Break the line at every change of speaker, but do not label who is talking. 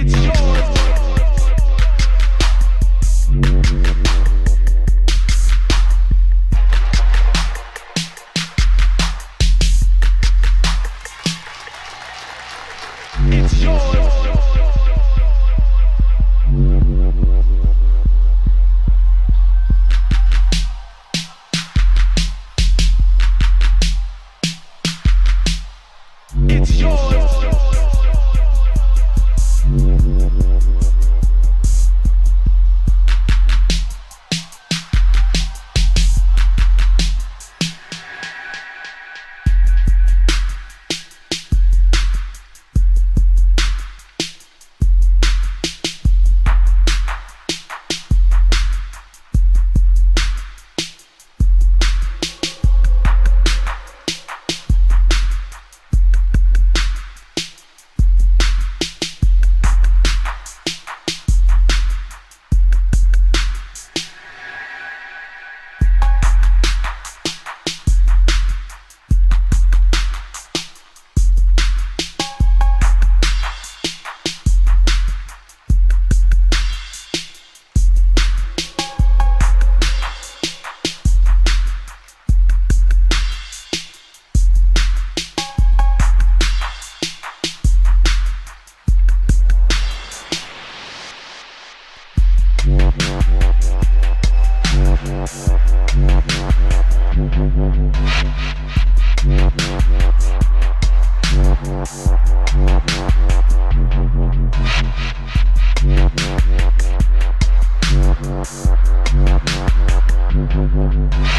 it's yours. It's yours.